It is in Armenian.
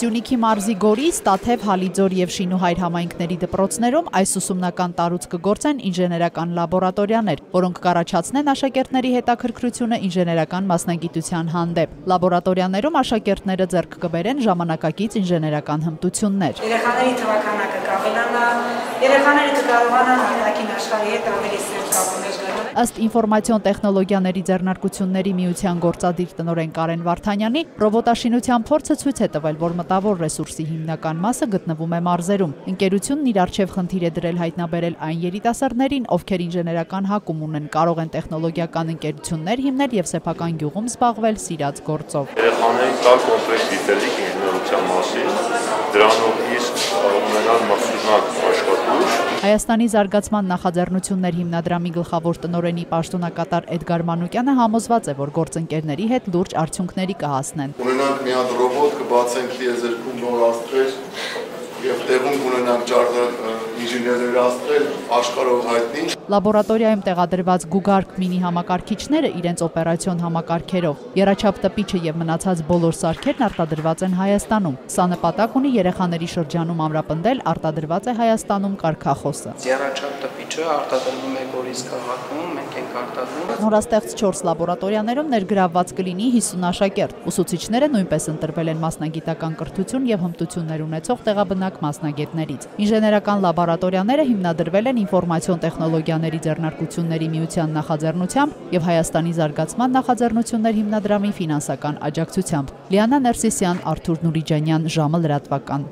Սյունիքի մարզի Գորի, Ստաթև, Հալիձոր եւ Շինուհայր համայնքների դպրոցներում այս ուսումնական տարուց կգործեն ինժեներական լաբորատորիաներ, որոնք կառաջացնեն աշակերտների հետաքրքրությունը ինժեներական մասնագիտության հանդեպ։ Լաբորատորիաներում աշակերտները ձեռք կբերեն ժամանակակից ինժեներական հմտություններ։ Երեխաների թվականակը կավելանա, երեխաները կկարողանան արտաքին աշխարհի հետ ավելի սերտ կապներ գտնել։ Ըստ ինֆորմացիոն տեխնոլոգիաների ձեռնարկությունների միության գործադիր տնօրեն Կարեն Վարդանյանի, ռոբոտաշինության փորձը ցույց է տվել, որ մտավոր ռեսուրսի հիմնական մասը գտնվում է մարզերում։ Ընկերությունն իր արչև խնդիր է դրել հայտնաբերել այն երիտասարդներին, ովքեր ինժեներական հակում ունեն, կարող են տեխնոլոգիական ընկերություններ հիմնել եւ սեփական գյուղում զբաղվել սիրած գործով։ Երեխաներին կա կոմպլեքս գիտելիք ինժեներության մասին, դրանով իսկ ունենալ մրցունակ աշխատուժ Հայաստանի զարգացման նախաձեռնություններ հիմնադրամի գլխավոր տնօրենի պաշտոնակատար Էդգար Մանուկյանը համոզված է, որ գործընկերների հետ լուրջ արդյունքների կհասնեն։ Ունենանք մի հատ ռոբոտ, կբացենք տիեզերքում նոր աստղեր եւ տեղում կունենանք ճարտար ինժեներներ աստղեր աշխարհով հայտնի։ Լաբորատորիայում տեղադրված Գուգարք մինի համակարգիչները իրենց օպերացիոն համակարգերով երաչափ տպիչը եւ մնացած բոլոր սարքերն արտադրված են Հայաստանում։ Սա նպատակ ունի երեխաների շրջանում ամրապնդել արտադրված է Հայաստանում կարգախոսը։ Ձեռաչափ տպիչը արտադրվում է Գորիս քաղաքում, մենք ենք արտադրում։ Նորաստեղծ 4 լաբորատորիաներում ներգրավված կլինի 50 աշակերտ։ Ուսուցիչները նույնպես ընտրվել են մասնագիտական կրթություն եւ հմտություններ ունեցող տեղաբնակ մասնագետներից։ Ինժեներական լաբորատորիաները հիմնադրվել են ինֆորմացիոն տեխնոլոգիաների ձեռնարկությունների միության նախաձեռնությամբ եւ Հայաստանի զարգացման նախաձեռնություններ հիմնադրամի ֆինանսական աջակցությամբ։ Լիանա Ներսիսյան, Արթուր Նուրիջանյան, ժամը լրատվական։